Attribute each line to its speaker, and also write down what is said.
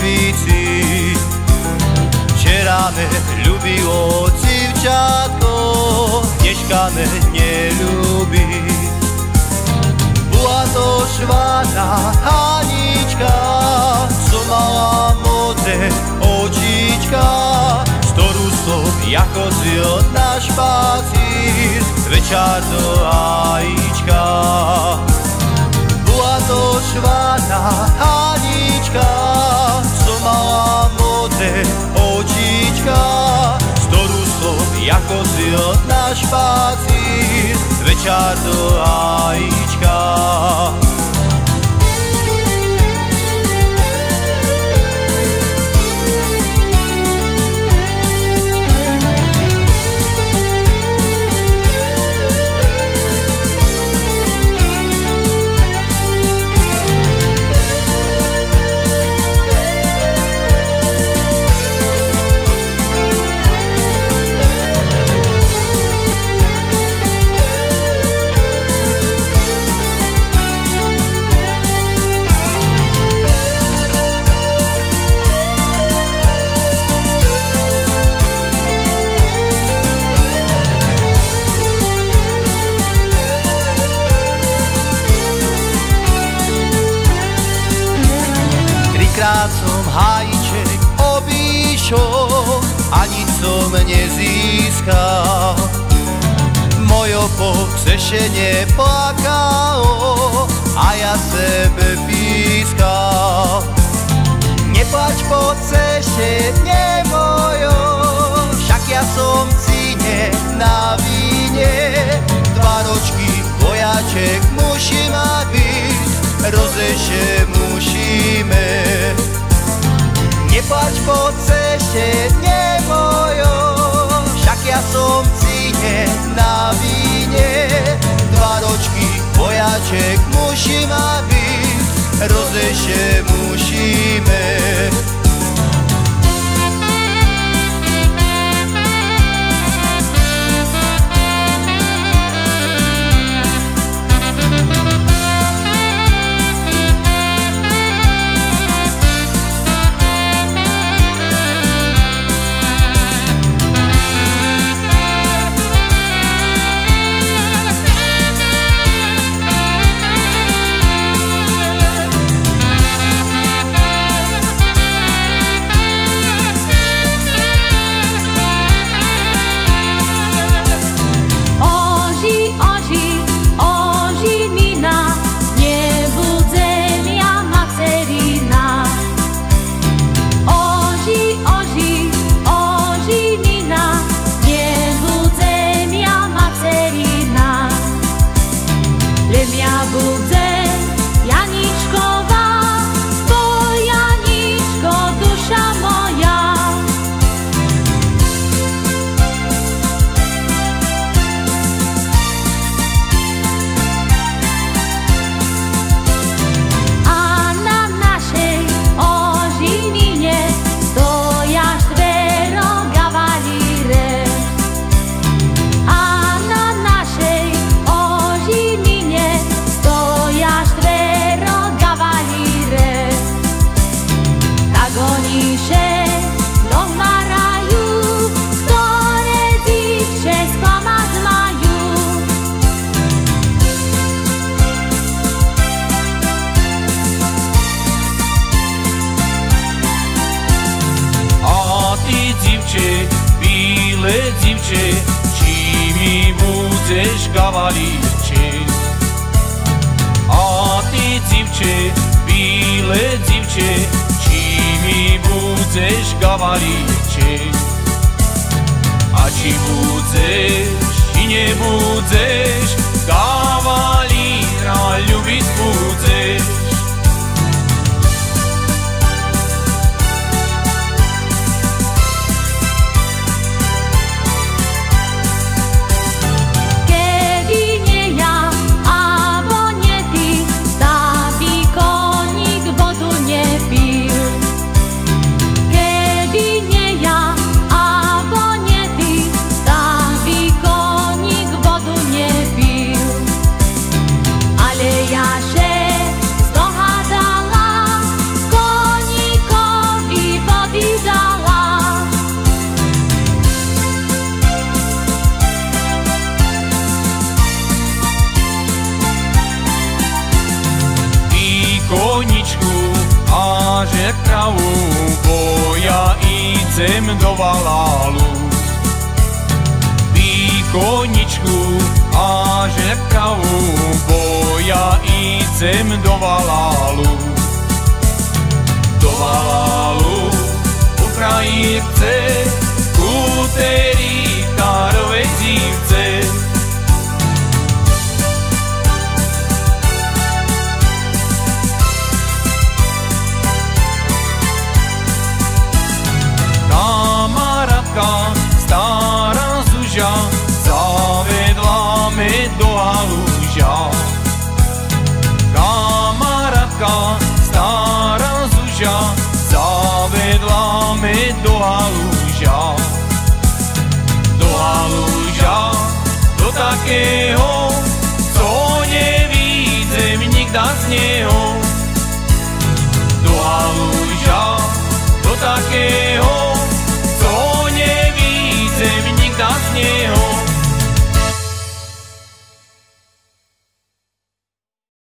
Speaker 1: nešvíci. Včera me ľubilo civčatko, dneška me. Bola to švána Hanička, co mala modré očička, z ktorú som jako zjel na špacír, večer do ajíčka. Bola to švána Hanička, zjel na špacír, večer do ajíčka. Trikrát som hájiček obíšol a nič som nezískal. Mojo pokřešenie plakalo a ja sebe pískal. Neplač po ceše, nemojo, však ja som cíne na víne. Dva ročky vojaček musí ma byť, rozeše musíme. Neplač po ceše, nemojo, však ja som cíne na víne. Dva ročky vojaček musí ma byť, rozeše
Speaker 2: dziewczę, czy mi budzesz kawalircze? A ty dziewczę, bile dziewczę, mi budzesz kawalircze? A czy budzesz i nie budzesz,
Speaker 3: zem
Speaker 2: do valálu. Pí koničku a žepkavu, bo ja idem do valálu. Do valálu. dohalu ja do takého, co nevídem nikda z neho.